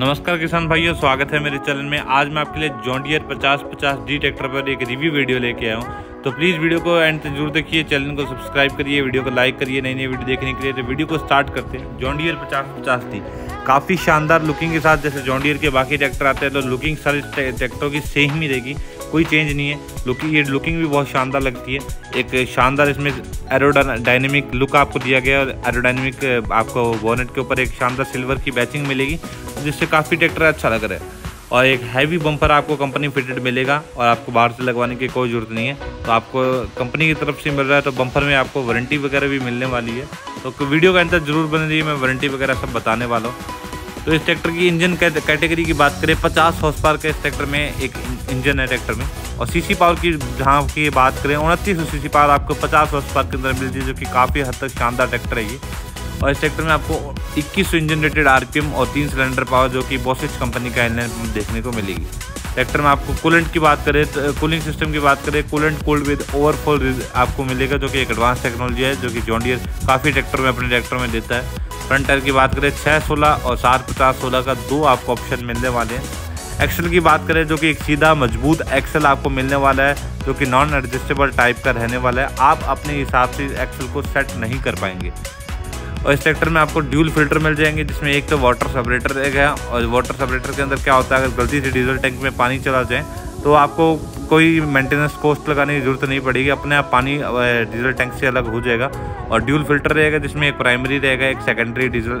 नमस्कार किसान भाइयों, स्वागत है मेरे चैनल में। आज मैं आपके लिए जॉन्डियर 50 50 डी ट्रैक्टर पर एक रिव्यू वीडियो लेके आया हूँ। तो प्लीज़ वीडियो को एंड तक ज़रूर देखिए, चैनल को सब्सक्राइब करिए, वीडियो को लाइक करिए नई नई वीडियो देखने के लिए। तो वीडियो को स्टार्ट करते हैं, जॉन्डियर 50 50 डी। काफ़ी शानदार लुकिंग के साथ जैसे जॉन्डियर के बाकी ट्रैक्टर आते हैं तो लुकिंग सारे ट्रैक्टरों की सेम ही रहेगी। कोई चेंज नहीं है। लुकिंग ये लुकिंग भी बहुत शानदार लगती है। एक शानदार इसमें एरोडाइनमिक लुक आपको दिया गया और एरोडाइनमिक आपको बोनेट के ऊपर एक शानदार सिल्वर की बैचिंग मिलेगी, जिससे काफ़ी ट्रैक्टर अच्छा लग रहा है। और एक हैवी बम्पर आपको कंपनी फिटेड मिलेगा और आपको बाहर से लगवाने की कोई ज़रूरत नहीं है। तो आपको कंपनी की तरफ़ से मिल रहा है तो बम्पर में आपको वारंटी वगैरह भी मिलने वाली है। तो वीडियो का अंदर ज़रूर बन रही है मैं वारंटी वगैरह सब बताने वाला हूँ। तो इस ट्रैक्टर की इंजन कैटेगरी की बात करें 50 हॉर्स पावर के इस ट्रैक्टर में एक इंजन है ट्रैक्टर में। और सीसी पावर की जहाँ की बात करें, उनतीस सौ सी पावर आपको 50 हॉर्स पावर के अंदर मिलती है, जो कि काफ़ी हद तक शानदार ट्रैक्टर है ये। और इस ट्रैक्टर में आपको 2100 इंजन रेटेड आरपीएम और तीन सिलेंडर पावर जो कि बॉसिच कंपनी का इंजन देखने को मिलेगी। ट्रैक्टर में आपको कूलेंट की बात करें तो कूलिंग सिस्टम की बात करें कूलेंट कोल्ड विद ओवरफॉल आपको मिलेगा, जो कि एक एडवांस टेक्नोलॉजी है, जो कि जॉन्डियर काफ़ी ट्रैक्टर में, अपने ट्रैक्टर में देता है। फ्रंट टायर की बात करें छः सोलह और सात पचास सोलह का दो आपको ऑप्शन मिलने वाले हैं। एक्सल की बात करें, जो कि एक सीधा मज़बूत एक्सल आपको मिलने वाला है, जो कि नॉन एडजस्टेबल टाइप का रहने वाला है। आप अपने हिसाब से एक्सल को सेट नहीं कर पाएँगे। और इस ट्रैक्टर में आपको ड्यूल फ़िल्टर मिल जाएँगे, जिसमें एक तो वाटर सेपरेटर रहेगा और वाटर सेपरेटर के अंदर क्या होता है, अगर गलती से डीजल टैंक में पानी चला जाए तो आपको कोई मेंटेनेंस कॉस्ट लगाने की ज़रूरत नहीं पड़ेगी। अपने आप पानी डीजल टैंक से अलग हो जाएगा। और ड्यूल फ़िल्टर रहेगा, जिसमें एक प्राइमरी रहेगा, एक सेकेंडरी डीजल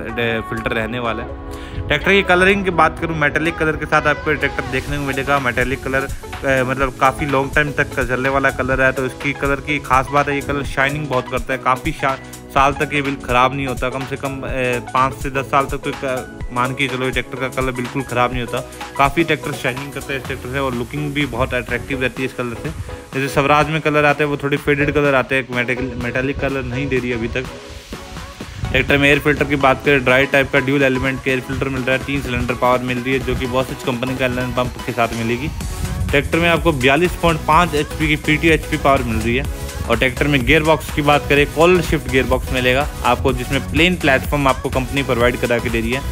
फ़िल्टर रहने वाला है। ट्रैक्टर की कलरिंग की बात करूँ मेटेलिक कलर के साथ आपको ट्रैक्टर देखने को मिलेगा। मेटेलिक कलर मतलब काफ़ी लॉन्ग टाइम तक चलने वाला कलर है तो इसकी कलर की खास बात है, ये कलर शाइनिंग बहुत करता है। काफ़ी साल तक ये बिल्कुल ख़राब नहीं होता। कम से कम पाँच से दस साल तक तो मान के चलो, ये ट्रैक्टर का कलर बिल्कुल ख़राब नहीं होता। काफ़ी ट्रैक्टर शाइनिंग करता है इस ट्रैक्टर से और लुकिंग भी बहुत अट्रैक्टिव रहती है इस कलर से। जैसे स्वराज में कलर आते हैं, वो थोड़ी फेडेड कलर आते हैं मेटेलिक कलर नहीं दे रही अभी तक। ट्रैक्टर में एयर फ़िल्टर की बात करें ड्राई टाइप का ड्यूल एलिमेंट के एयर फ़िल्टर मिल रहा है, तीन सिलेंडर पावर मिल रही है, जो कि बहुत बॉसिज कंपनी का एलिमेंट पंप के साथ मिलेगी। ट्रैक्टर में आपको बयालीस पॉइंट पाँच एच की पी टी पावर मिल रही है। और ट्रैक्टर में गियर बॉक्स की बात करें कॉल शिफ्ट गियर बॉक्स मिलेगा। आपको जिसमें प्लेन प्लेटफॉर्म आपको कंपनी प्रोवाइड करा के दे रही है।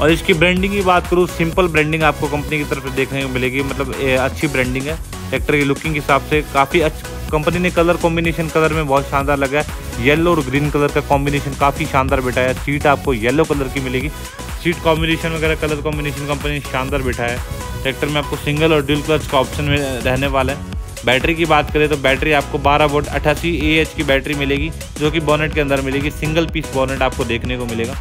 और इसकी ब्रांडिंग की बात करूँ सिंपल ब्रांडिंग आपको कंपनी की तरफ़ से देखने को मिलेगी। मतलब अच्छी ब्रांडिंग है। ट्रैक्टर की लुकिंग के हिसाब से काफ़ी अच्छा कंपनी ने कलर कॉम्बिनेशन कलर में बहुत शानदार लगा है। येलो और ग्रीन कलर का कॉम्बिनेशन काफ़ी शानदार बैठा है। सीट आपको येलो कलर की मिलेगी। सीट कॉम्बिनेशन वगैरह कलर कॉम्बिनेशन कंपनी ने शानदार बैठा है। ट्रैक्टर में आपको सिंगल और ड्यूल क्लच का ऑप्शन में रहने वाला है। बैटरी की बात करें तो बैटरी आपको 12 वोट अठासी ए की बैटरी मिलेगी, जो कि बॉनेट के अंदर मिलेगी। सिंगल पीस बॉनेट आपको देखने को मिलेगा।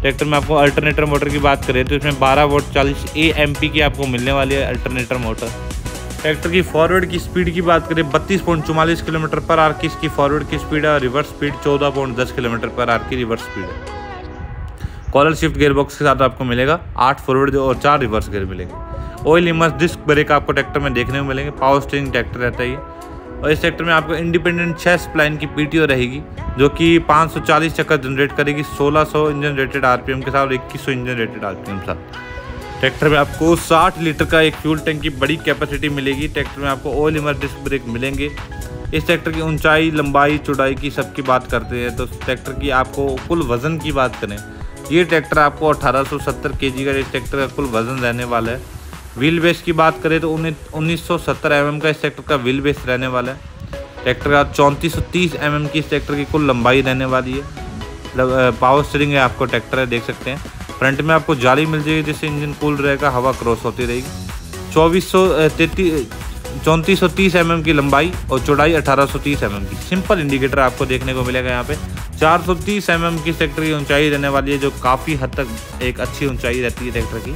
ट्रैक्टर में आपको अल्टरनेटर मोटर की बात करें तो इसमें 12 वोट 40 ए की आपको मिलने वाली है अल्टरनेटर मोटर। ट्रैक्टर की फॉरवर्ड की स्पीड की बात करें, बत्तीस पॉइंट चौवालीस किलोमीटर पर आर की इसकी फॉरवर्ड की स्पीड है और रिवर्स स्पीड चौदह पॉइंट दस किलोमीटर पर आर की रिवर्स स्पीड है। कॉलर शिफ्ट गेयर बॉक्स के साथ आपको मिलेगा, आठ फॉरवर्ड और चार रिवर्स गेयर मिलेंगे। ऑयल इमर्स डिस्क ब्रेक आपको ट्रैक्टर में देखने को मिलेंगे। पावर स्टेरिंग ट्रैक्टर रहता है ये। और इस ट्रैक्टर में आपको इंडिपेंडेंट छः स्प्लाइन की पीटीओ रहेगी, जो कि 540 चक्कर जनरेट करेगी। 1600 इंजन रेटेड आरपीएम के साथ और 2100 इंजन रेटेड आरपीएम के साथ। ट्रैक्टर में आपको 60 लीटर का एक फ्यूल टैंक की बड़ी कैपेसिटी मिलेगी। ट्रैक्टर में आपको ऑयल इमर डिस्क ब्रेक मिलेंगे। इस ट्रैक्टर की ऊंचाई, लंबाई, चौड़ाई की सबकी बात करते हैं। तो ट्रैक्टर की आपको कुल वज़न की बात करें, ये ट्रैक्टर आपको 1870 केजी का इस ट्रैक्टर का कुल वज़न रहने वाला है। व्हील बेस की बात करें तो उन्नीस सौ एम का इस ट्रैक्टर का व्हील बेस रहने वाला है। ट्रैक्टर का चौंतीस सौ तीस एम की इस ट्रैक्टर की कुल लंबाई रहने वाली है। पावर स्टीयरिंग है आपको ट्रैक्टर है, देख सकते हैं। फ्रंट में आपको जाली मिल जाएगी जिससे इंजन कूल रहेगा, हवा क्रॉस होती रहेगी। चौबीस सौ तैतीस चौंतीस सौ तीस एम की लंबाई और चौड़ाई अठारह सौ तीस एम की। सिंपल इंडिकेटर आपको देखने को मिलेगा यहाँ पे। चार सौ तीस एम की ट्रैक्टर की ऊंचाई रहने वाली है, जो काफ़ी हद तक एक अच्छी ऊंचाई रहती है ट्रैक्टर की।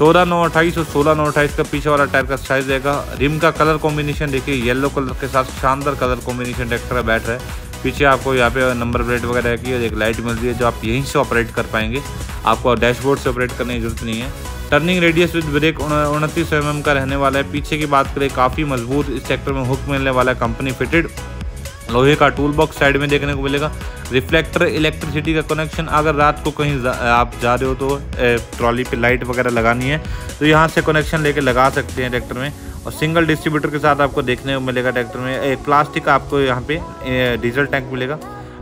चौदह नौ अट्ठाईस और सोलह नौ अट्ठाईस का पीछे वाला टायर का साइज़ रहेगा रिम का कलर कॉम्बिनेशन देखिए येलो कलर के साथ शानदार कलर कॉम्बिनेशन ट्रैक्टर का बैठ रहा है। पीछे आपको यहाँ पे नंबर प्लेट वगैरह की और एक लाइट मिल रही है जो आप यहीं से ऑपरेट कर पाएँगे। आपको डैशबोर्ड से ऑपरेट करने की ज़रूरत नहीं है। टर्निंग रेडियस विद ब्रेक उनतीस एम का रहने वाला है। पीछे की बात करें, काफ़ी मज़बूत इस सेक्टर में हुक मिलने वाला है कंपनी फिटेड लोहे का टूल बॉक्स साइड में देखने को मिलेगा। रिफ्लेक्टर इलेक्ट्रिसिटी का कनेक्शन अगर रात को कहीं जा, आप जा रहे हो तो ट्रॉली पे लाइट वगैरह लगानी है। तो यहाँ से कनेक्शन लेके लगा सकते हैं ट्रैक्टर में। और सिंगल डिस्ट्रीब्यूटर के साथ आपको देखने को मिलेगा ट्रैक्टर में। एक प्लास्टिक आपको यहाँ पे डीजल टैंक मिलेगा।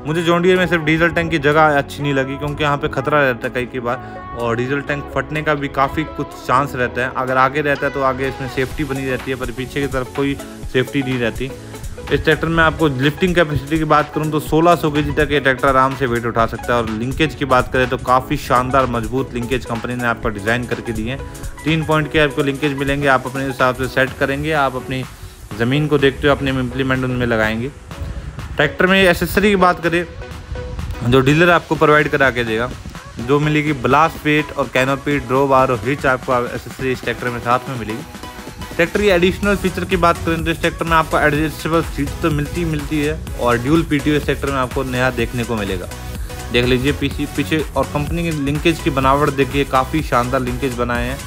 मुझे जॉन्डियर में सिर्फ़ डीजल टैंक की जगह अच्छी नहीं लगी क्योंकि यहाँ पे खतरा रहता है कई कई बार। और डीजल टैंक फटने का भी काफ़ी कुछ चांस रहता है। अगर आगे रहता है तो आगे इसमें सेफ्टी बनी रहती है पर पीछे की तरफ़ कोई सेफ्टी नहीं रहती। इस ट्रैक्टर में आपको लिफ्टिंग कैपेसिटी की बात करूँ तो 1600 सौ के तक ये ट्रैक्टर आराम से वेट उठा सकता है। और लिंकेज की बात करें तो काफ़ी शानदार, मज़बूत लिंकेज कंपनी ने आपको डिज़ाइन करके दिए हैं। तीन पॉइंट के आपको लिंकेज मिलेंगे, आप अपने हिसाब से सेट करेंगे, आप अपनी ज़मीन को देखते हुए अपने इम्प्लीमेंट उनमें लगाएँगे। ट्रैक्टर में एसेसरी की बात करें जो डीलर आपको प्रोवाइड करा के देगा, जो मिलेगी ब्लास्ट पेट और कैनोपी ड्रो बार और हिच आपको एसेसरी इस ट्रैक्टर में साथ में मिलेगी। ट्रैक्टर की एडिशनल फीचर की बात करें तो इस ट्रैक्टर में आपको एडजस्टेबल सीट तो मिलती ही मिलती है और ड्यूल पीटीओ इस ट्रैक्टर में आपको नया देखने को मिलेगा। देख लीजिए पीछे पीछे और कंपनी की लिंकेज की बनावट देखिए, काफ़ी शानदार लिंकेज बनाए हैं।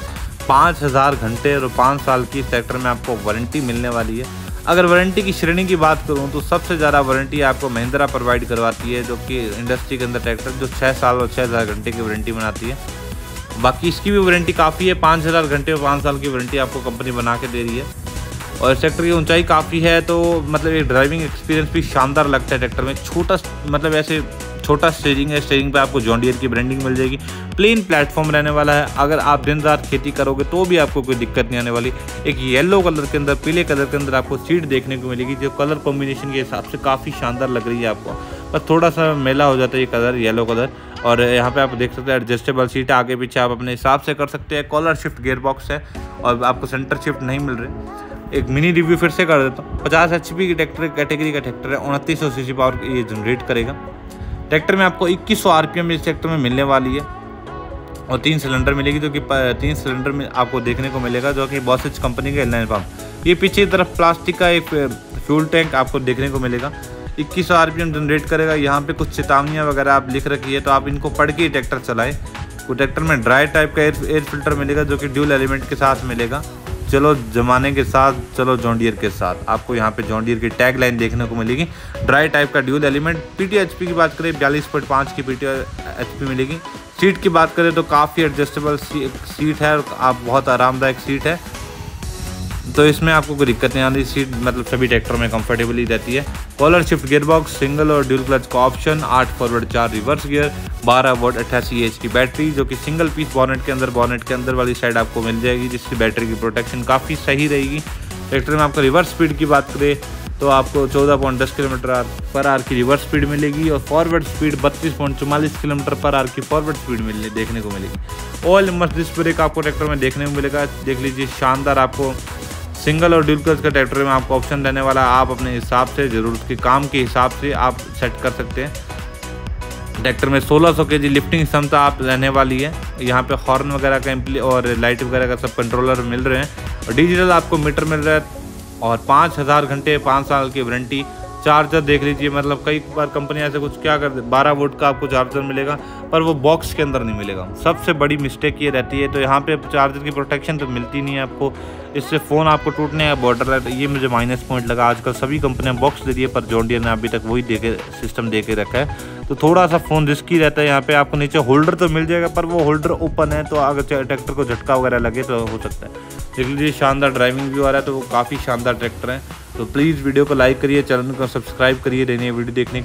पाँच हज़ार घंटे और पाँच साल की इस ट्रैक्टर में आपको वारंटी मिलने वाली है। अगर वारंटी की श्रेणी की बात करूँ तो सबसे ज़्यादा वारंटी आपको महिंद्रा प्रोवाइड करवाती है, जो कि इंडस्ट्री के अंदर ट्रैक्टर जो छः साल और छः हज़ार घंटे की वारंटी बनाती है। बाकी इसकी भी वारंटी काफ़ी है, पाँच हज़ार घंटे और पाँच साल की वारंटी आपको कंपनी बना के दे रही है। और ट्रैक्टर की ऊंचाई काफ़ी है तो मतलब एक ड्राइविंग एक्सपीरियंस भी शानदार लगता है ट्रैक्टर में। छोटा मतलब ऐसे छोटा स्टेरिंग है स्टेरिंग पे आपको जॉन्डियर की ब्रांडिंग मिल जाएगी। प्लेन प्लेटफॉर्म रहने वाला है। अगर आप दिन रात खेती करोगे तो भी आपको कोई दिक्कत नहीं आने वाली। एक येलो कलर के अंदर, पीले कलर के अंदर आपको सीट देखने को मिलेगी, जो कलर कॉम्बिनेशन के हिसाब से काफ़ी शानदार लग रही है आपको। बस थोड़ा सा मेला हो जाता है ये कलर येलो कलर और यहाँ पे आप देख सकते हैं एडजस्टेबल सीट आगे पीछे आप अपने हिसाब से कर सकते हैं। कॉलर शिफ्ट गेयर बॉक्स है और आपको सेंटर शिफ्ट नहीं मिल रहे। एक मिनी रिव्यू फिर से कर देता हूँ। पचास एच की ट्रैक्टर कैटेगरी का ट्रैक्टर है, उनतीस सौ सी पावर ये जनरेट करेगा। ट्रैक्टर में आपको इक्कीस सौ आर इस ट्रैक्टर में मिलने वाली है और तीन सिलेंडर मिलेगी, जो कि तीन सिलेंडर में आपको देखने को मिलेगा, जो कि बॉसेज कंपनी का एलाइन पम्प ये पीछे की तरफ़ प्लास्टिक का एक फ्यूल टैंक आपको देखने को मिलेगा। इक्कीस सौ जनरेट करेगा। यहाँ पे कुछ चेतावनियाँ वगैरह आप लिख रखी है तो आप इनको पढ़ के ट्रैक्टर चलाएँ। वो ट्रैक्टर में ड्राई टाइप का एयर एयर फ़िल्टर मिलेगा, जो कि ड्यूल एलिमेंट के साथ मिलेगा। चलो, जमाने के साथ, चलो जॉन्डियर के साथ। आपको यहाँ पे जॉन्डियर की टैग लाइन देखने को मिलेगी। ड्राई टाइप का dual element P T H P की बात करें, बयालीस पॉइंट पाँच की पी टी मिलेगी। सीट की बात करें तो काफ़ी एडजस्टेबल सीट है और आप बहुत आरामदायक सीट है। तो इसमें आपको कोई दिक्कत नहीं आती। सीट मतलब सभी ट्रैक्टर में कंफर्टेबली रहती है। Collar shift gear box single और ड्यूल क्लच का ऑप्शन आठ फॉरवर्ड चार रिवर्स गियर बारह वोट अट्ठासी एच की बैटरी जो कि सिंगल पीस बॉनेट के अंदर बॉनेट के अंदर वाली साइड आपको मिल जाएगी जिसकी बैटरी की प्रोटेक्शन काफ़ी सही रहेगी। ट्रैक्टर में आपको रिवर्स स्पीड की बात करें तो आपको चौदह पॉइंट दस किलोमीटर पर आर की रिवर्स स्पीड मिलेगी और फॉरवर्ड स्पीड बत्तीस पॉइंट चौवालीस किलोमीटर पर आर की फॉरवर्ड स्पीड मिलने, देखने को मिलेगी। ऑयल मस्ट डिस्क ब्रेक आपको ट्रैक्टर में देखने को मिलेगा। देख लीजिए, शानदार आपको सिंगल और ड्यूल क्लच का ट्रैक्टर में आपको ऑप्शन रहने वाला है आप अपने हिसाब से ज़रूरत के काम के हिसाब से आप सेट कर सकते हैं। ट्रैक्टर में 1600 सौ के जी लिफ्टिंग क्षमता आप रहने वाली है। यहाँ पे हॉर्न वगैरह का और लाइट वगैरह का सब कंट्रोलर मिल रहे हैं। और डिजिटल आपको मीटर मिल रहा है और पाँच हज़ार घंटे, पाँच साल की वारंटी चार्जर देख लीजिए मतलब कई बार कंपनी ऐसे कुछ क्या कर दे, बारह वोट का आपको चार्जर मिलेगा, पर वो बॉक्स के अंदर नहीं मिलेगा। सबसे बड़ी मिस्टेक ये रहती है तो यहाँ पे चार्जर की प्रोटेक्शन तो मिलती नहीं है आपको। इससे फ़ोन आपको टूटने का बॉर्डर ये मुझे माइनस पॉइंट लगा। आजकल सभी कंपनियाँ बॉक्स दे है, पर जॉन्डियर ने अभी तक वही दे के सिस्टम दे के रखा है। तो थोड़ा सा फ़ोन रिस्की रहता है यहाँ पे, आपको नीचे होल्डर तो मिल जाएगा, पर वो होल्डर ओपन है तो अगर ट्रैक्टर को झटका वगैरह लगे तो हो सकता है। देख लीजिए, शानदार ड्राइविंग भी आ रहा है तो वो काफ़ी शानदार ट्रैक्टर है। तो प्लीज़ वीडियो को लाइक करिए चैनल को सब्सक्राइब करिए रहने वीडियो देखने